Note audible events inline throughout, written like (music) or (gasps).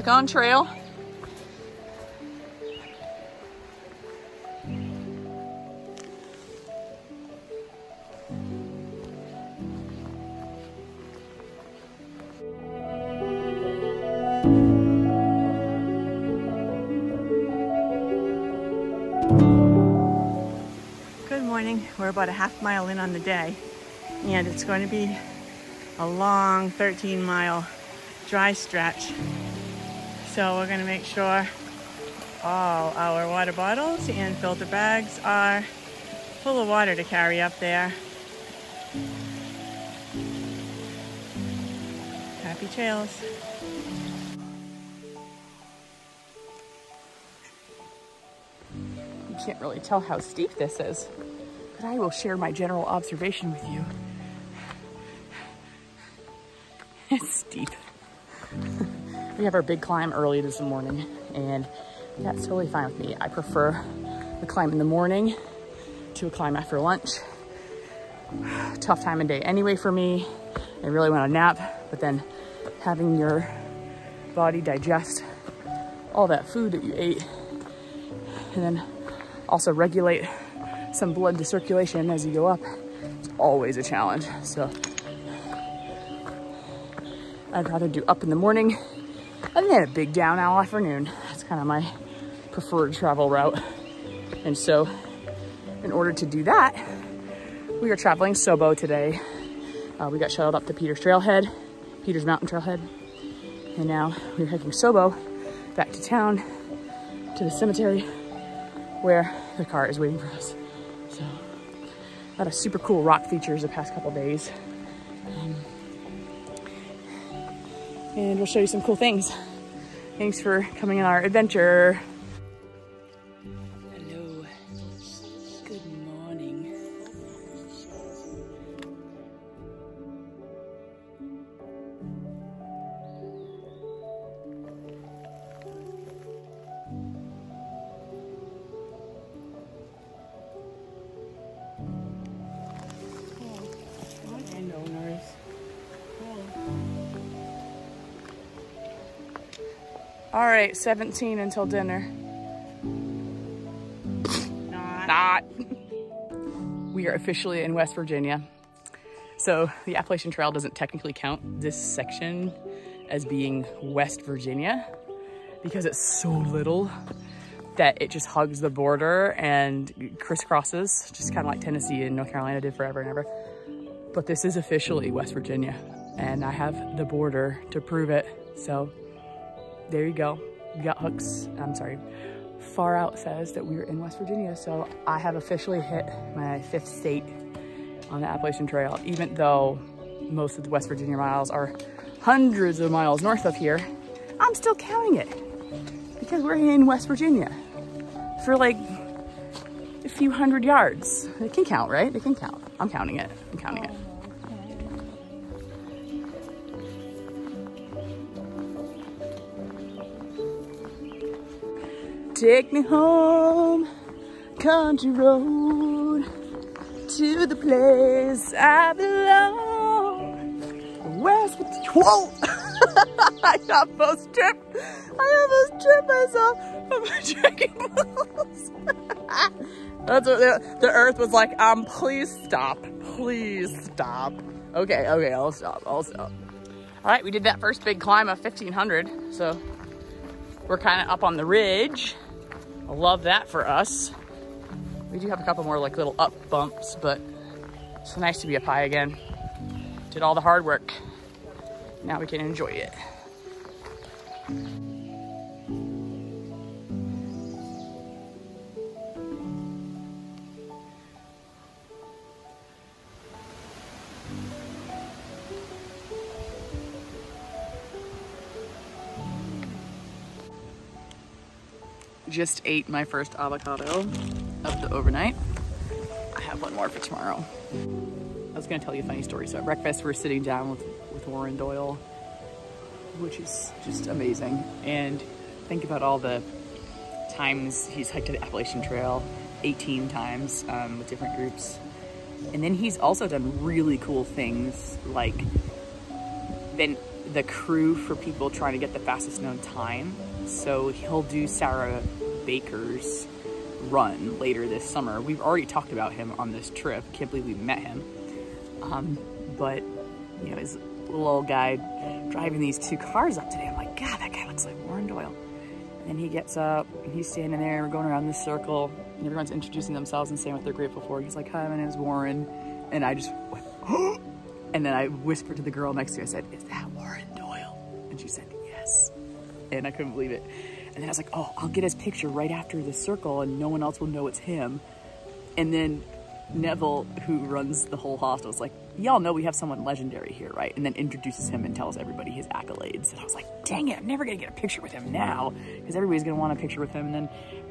Back on trail. Good morning. We're about a half mile in on the day, and it's going to be a long 13 mile dry stretch. So we're going to make sure all our water bottles and filter bags are full of water to carry up there. Happy trails. You can't really tell how steep this is, but I will share my general observation with you. (laughs) It's steep. (laughs) we have our big climb early this morning, and that's totally fine with me. I prefer the climb in the morning to a climb after lunch. (sighs) Tough time of day anyway for me. I really want a nap, but then having your body digest all that food that you ate and then also regulate some blood to circulation as you go up. It's always a challenge. So I'd rather do up in the morning then a big down all afternoon. That's kind of my preferred travel route. And so in order to do that, we are traveling Sobo today. Uh, we got shuttled up to Peters Trailhead, Peters Mountain Trailhead. And now we're hiking Sobo back to town, to the cemetery where the car is waiting for us. So, a lot of super cool rock features the past couple days. Um, and we'll show you some cool things. Thanks for coming on our adventure. All right, 17 until dinner. Not. Not. (laughs) we are officially in West Virginia. So the Appalachian Trail doesn't technically count this section as being West Virginia because it's so little that it just hugs the border and crisscrosses, just kind of like Tennessee and North Carolina did forever and ever. But this is officially West Virginia and I have the border to prove it. So there you go. We got hooks. I'm sorry. Far Out says that we're in West Virginia. So I have officially hit my fifth state on the Appalachian Trail, even though most of the West Virginia miles are hundreds of miles north of here. I'm still counting it because we're in West Virginia for like a few hundred yards. They can count, right? They can count. I'm counting it. I'm counting it. Take me home, country road, to the place I belong. West Virginia. Whoa! (laughs) I almost tripped. I almost tripped myself from my (laughs) trekking balls. (laughs) That's what the, the earth was like, um, please stop. Please stop. Okay, okay, I'll stop. I'll stop. All right, we did that first big climb of 1500. So we're kind of up on the ridge. Love that for us. We do have a couple more like little up bumps, but it's nice to be up high again. Did all the hard work. Now we can enjoy it. Just ate my first avocado of the overnight. I have one more for tomorrow. I was gonna tell you a funny story. So at breakfast, we're sitting down with, with Warren Doyle, which is just amazing. And think about all the times he's hiked the Appalachian Trail, 18 times um, with different groups. And then he's also done really cool things like been the crew for people trying to get the fastest known time. So he'll do Sarah Baker's run later this summer. We've already talked about him on this trip. Can't believe we met him. Um, but, you know, his little old guy driving these two cars up today. I'm like, God, that guy looks like Warren Doyle. And he gets up and he's standing there, we're going around this circle, and everyone's introducing themselves and saying what they're grateful for. He's like, Hi, my name's Warren. And I just went, (gasps) and then I whispered to the girl next to me, I said, Is that Warren Doyle? And she said, Yes. And I couldn't believe it. And then I was like, Oh, I'll get his picture right after the circle and no one else will know it's him. And then Neville, who runs the whole hostel, is like, y'all know we have someone legendary here, right? And then introduces him and tells everybody his accolades. And I was like, dang it, I'm never gonna get a picture with him now, because everybody's gonna want a picture with him. And then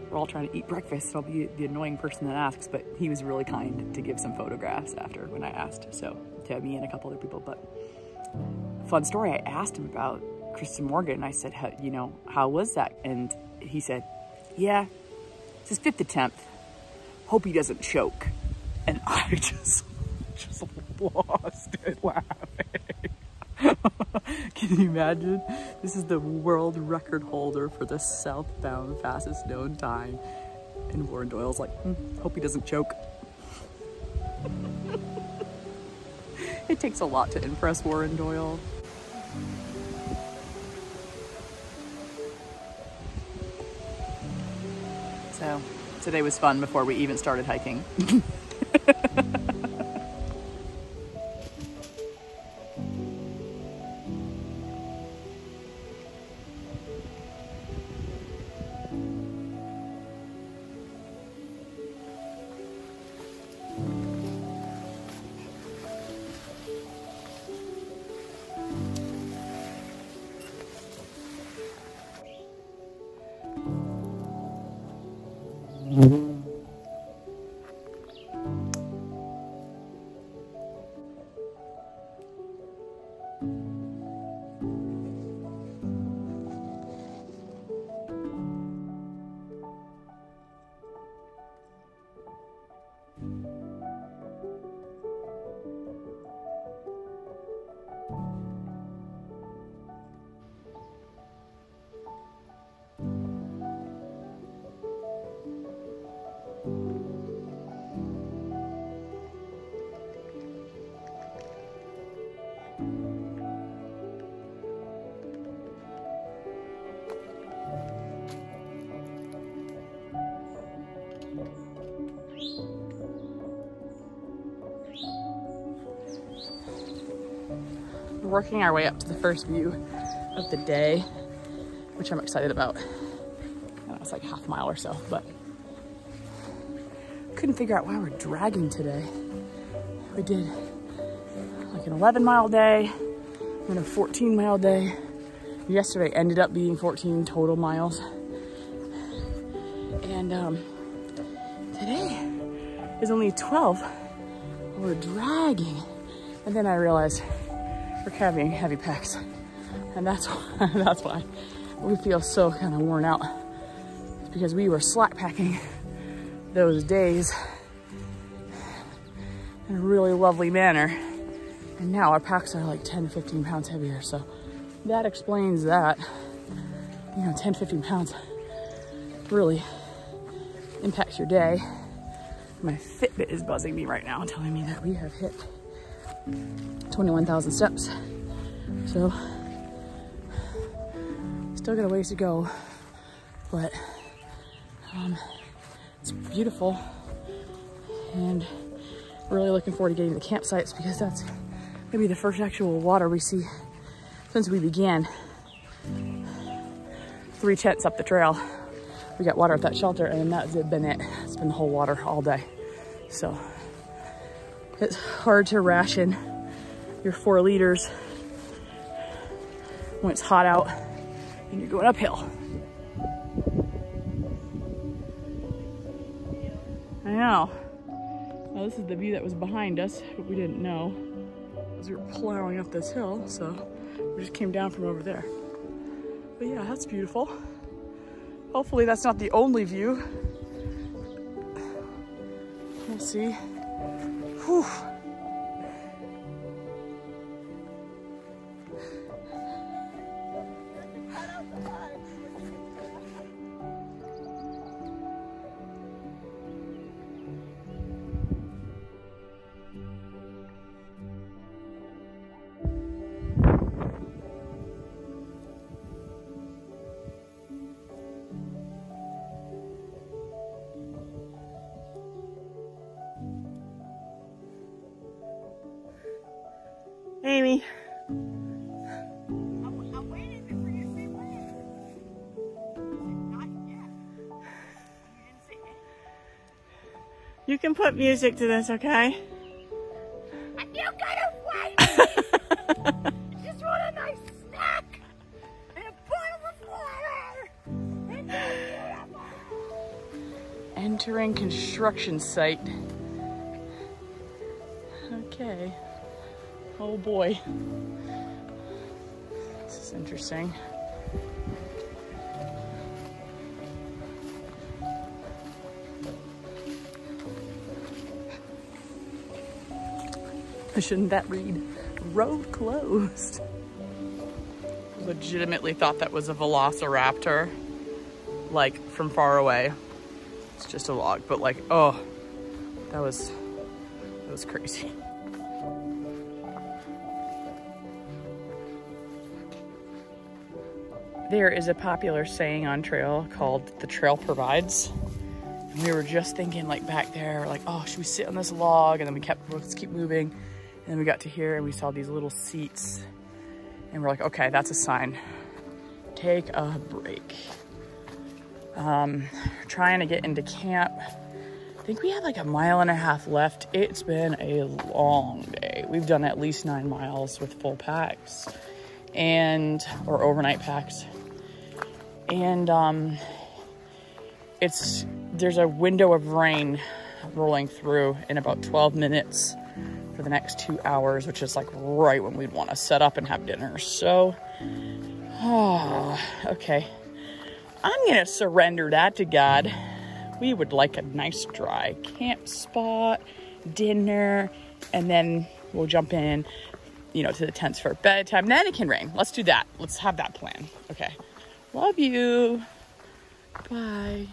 we're all trying to eat breakfast, so I'll be the annoying person that asks. But he was really kind to give some photographs after when I asked. So to me and a couple other people. But fun story, I asked him about Kristen Morgan. I said, you know, how was that? And he said, yeah, it's his fifth attempt. Hope he doesn't choke. And (laughs) I just, just lost it laughing. (laughs) Can you imagine? This is the world record holder for the southbound fastest known time. And Warren Doyle's like, hmm, hope he doesn't choke. (laughs) it takes a lot to impress Warren Doyle. So today was fun before we even started hiking. (laughs) working our way up to the first view of the day, which I'm excited about. Know, it's like half mile or so, but couldn't figure out why we're dragging today. We did like an 11 mile day, then a 14 mile day. Yesterday ended up being 14 total miles. And um, today is only 12. We're dragging. And then I realized we're carrying heavy packs. And that's why, (laughs) that's why we feel so kind of worn out. It's because we were slack packing those days in a really lovely manner. And now our packs are like 10, 15 pounds heavier. So that explains that. You know, 10, 15 pounds really impacts your day. My Fitbit is buzzing me right now, telling me that we have hit 21,000 steps. So, still got a ways to go, but um, it's beautiful and really looking forward to getting to the campsites because that's maybe the first actual water we see since we began. Three tents up the trail. We got water at that shelter and that's been it. It's been the whole water all day. So it's hard to ration your four liters when it's hot out and you're going uphill. I know. Now this is the view that was behind us, but we didn't know as we were plowing up this hill, so we just came down from over there. But yeah, that's beautiful. Hopefully that's not the only view. We'll see. Whew. You can put music to this, okay? I kind of white. Just want a nice snack and a bottle of water. And. Entering construction site. Okay. Oh boy. This is interesting. Shouldn't that read road closed? Legitimately thought that was a velociraptor, like from far away. It's just a log, but like, oh, that was, that was crazy. There is a popular saying on trail called the trail provides. And we were just thinking like back there, like, oh, should we sit on this log? And then we kept, let's keep moving. And then we got to here and we saw these little seats and we're like, okay, that's a sign. Take a break. Um, trying to get into camp. I think we have like a mile and a half left. It's been a long day. We've done at least nine miles with full packs and, or overnight packs. And, um, it's, there's a window of rain rolling through in about 12 minutes for the next two hours, which is like right when we'd want to set up and have dinner. So, oh, (sighs) okay. I'm going to surrender that to God. We would like a nice dry camp spot, dinner, and then we'll jump in, you know, to the tents for bedtime. Then it can rain. Let's do that. Let's have that plan. Okay. Love you. Bye.